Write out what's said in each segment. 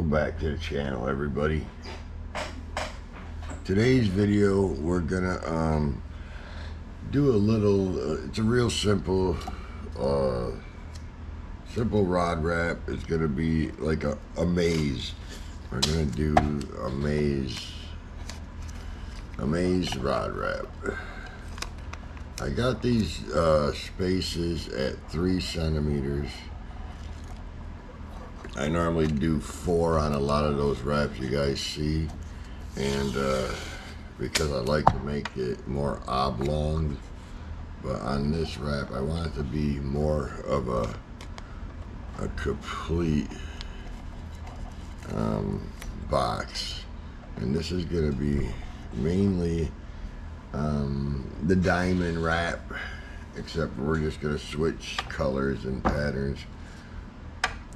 welcome back to the channel everybody. Today's video we're gonna um, do a little uh, it's a real simple uh, simple rod wrap. It's gonna be like a, a maze. We're gonna do a maze a maze rod wrap. I got these uh, spaces at three centimeters I normally do four on a lot of those wraps you guys see. And uh, because I like to make it more oblong but on this wrap I want it to be more of a a complete um, box. And this is going to be mainly um, the diamond wrap except we're just going to switch colors and patterns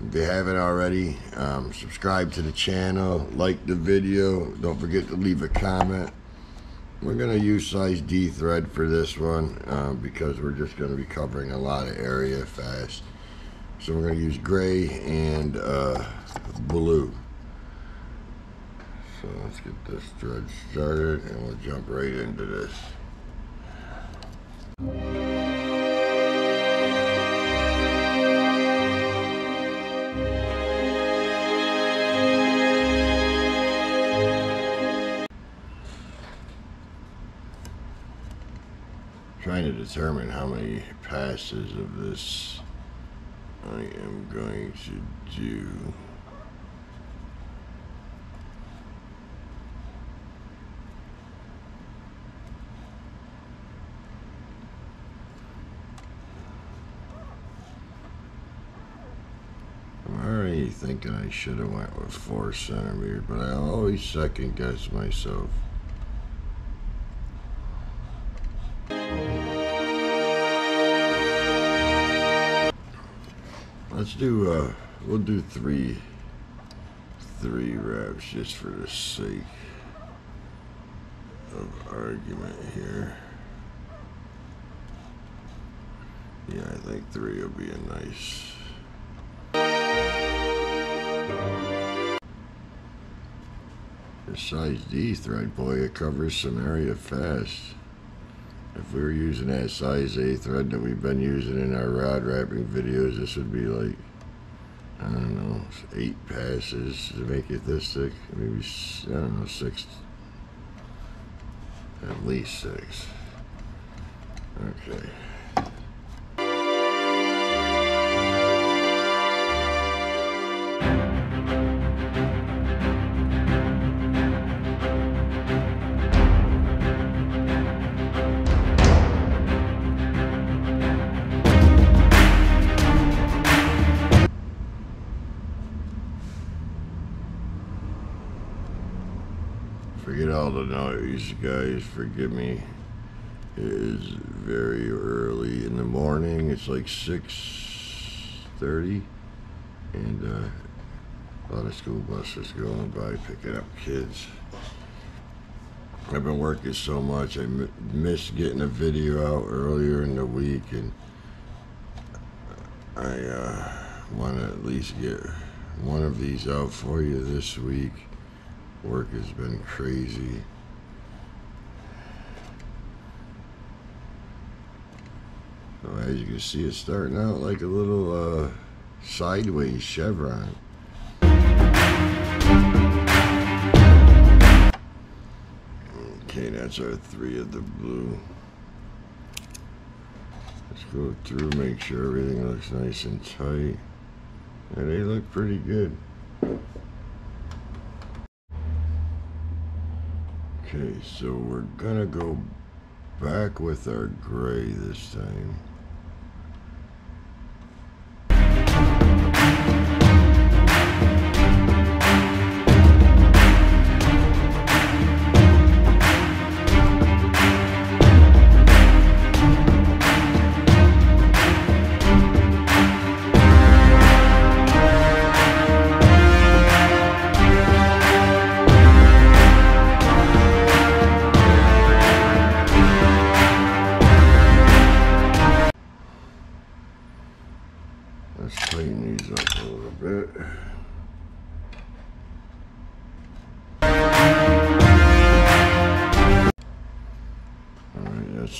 if you haven't already um, subscribe to the channel like the video don't forget to leave a comment. We're going to use size D thread for this one uh, because we're just going to be covering a lot of area fast. So we're going to use gray and uh, blue. So let's get this thread started and we'll jump right into this determine how many passes of this I am going to do. I'm already thinking I should have went with four centimeters, but I always second guess myself. Let's do, uh, we'll do three, three wraps just for the sake of argument here. Yeah, I think three will be a nice. The size D thread, boy, it covers some area fast. If we were using that size A thread that we've been using in our rod wrapping videos, this would be like, I don't know, eight passes to make it this thick. Maybe, I don't know, six. At least six. Okay. All the noise, guys. Forgive me. It is very early in the morning. It's like 6.30. And uh, a lot of school buses going by picking up kids. I've been working so much. I missed getting a video out earlier in the week. And I uh, want to at least get one of these out for you this week work has been crazy. So as you can see, it's starting out like a little uh, sideways chevron. Okay, that's our three of the blue. Let's go through, make sure everything looks nice and tight. And they look pretty good. Okay, so we're gonna go back with our gray this time.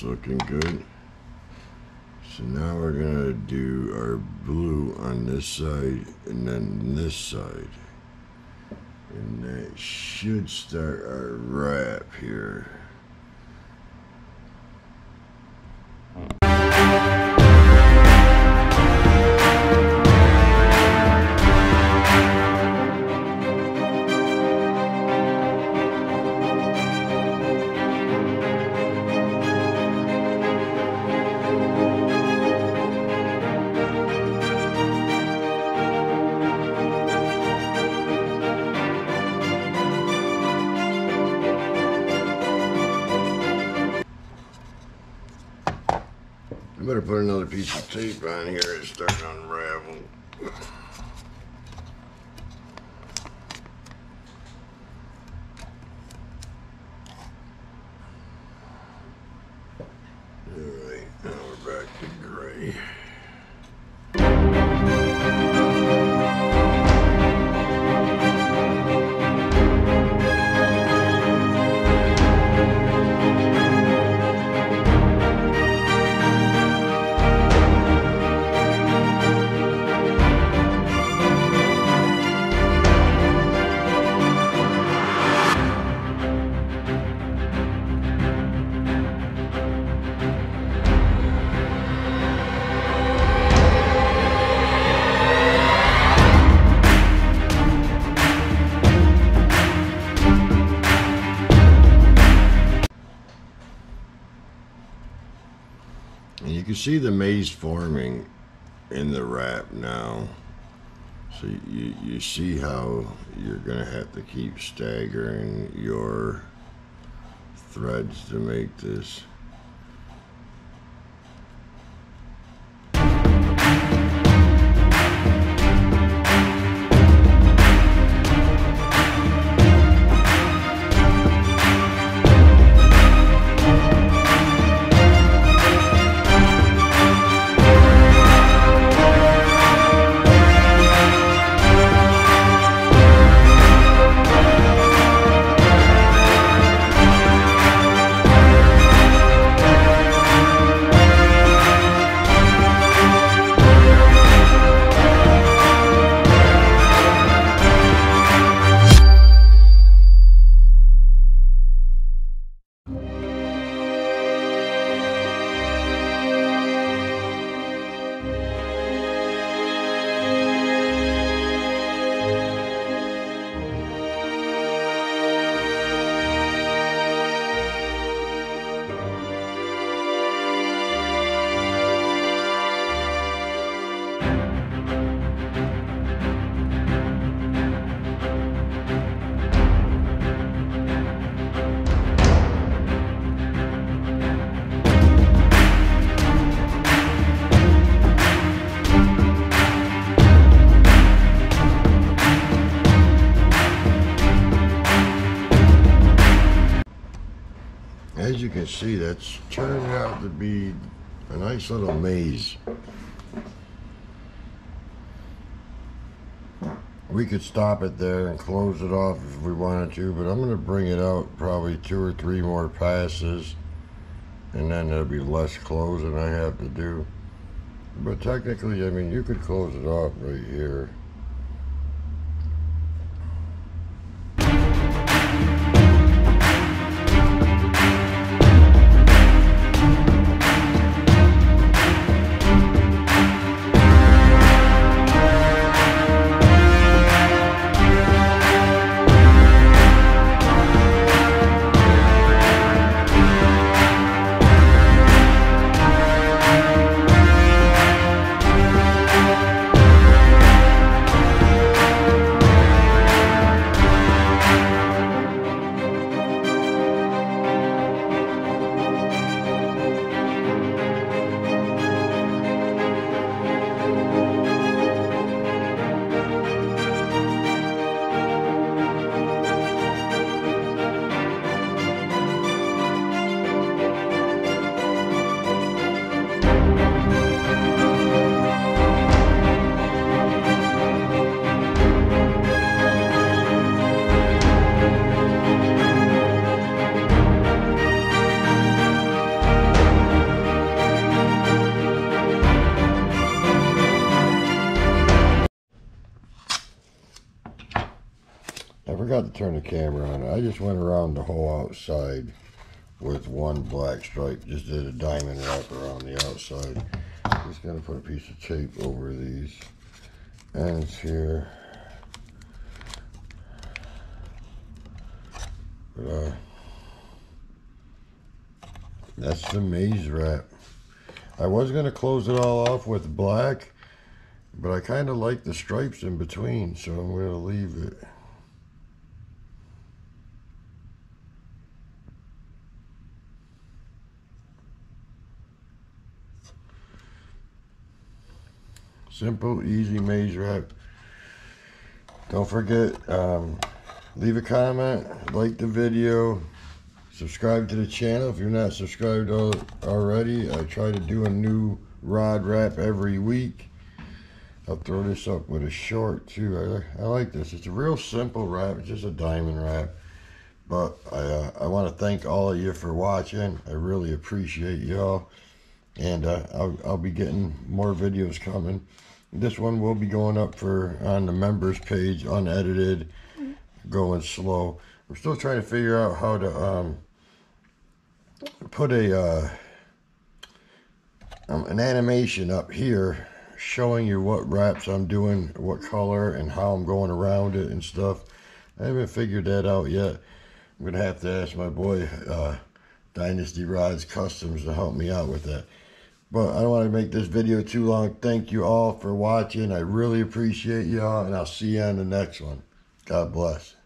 Looking good. So now we're gonna do our blue on this side and then this side. And that should start our wrap here. Piece of tape on here. It's starting to unravel. Can see the maze forming in the wrap now. So you, you see how you're going to have to keep staggering your threads to make this. See, that's turned out to be a nice little maze. We could stop it there and close it off if we wanted to, but I'm going to bring it out probably two or three more passes, and then there'll be less closing I have to do. But technically, I mean, you could close it off right here. Forgot to turn the camera on. I just went around the whole outside with one black stripe. Just did a diamond wrap around the outside. Just gonna put a piece of tape over these ends here. But, uh, that's the maze wrap. I was to close it all off with black, but I kind of like the stripes in between, so I'm to leave it. Simple, easy maze wrap. Don't forget, um, leave a comment, like the video, subscribe to the channel if you're not subscribed already. I try to do a new rod wrap every week. I'll throw this up with a short too. I, I like this. It's a real simple wrap. It's just a diamond wrap. But I, uh, I want to thank all of you for watching. I really appreciate y'all. And uh, I'll, I'll be getting more videos coming. This one will be going up for on the members page, unedited, going slow. We're still trying to figure out how to um, put a uh, um, an animation up here showing you what wraps I'm doing, what color, and how I'm going around it and stuff. I haven't figured that out yet. I'm gonna have to ask my boy uh, Dynasty Rods Customs to help me out with that. But I don't want to make this video too long. Thank you all for watching. I really appreciate y'all, and I'll see you on the next one. God bless.